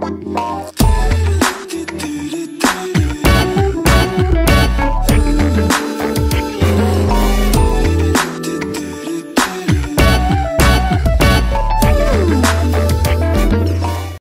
Bye.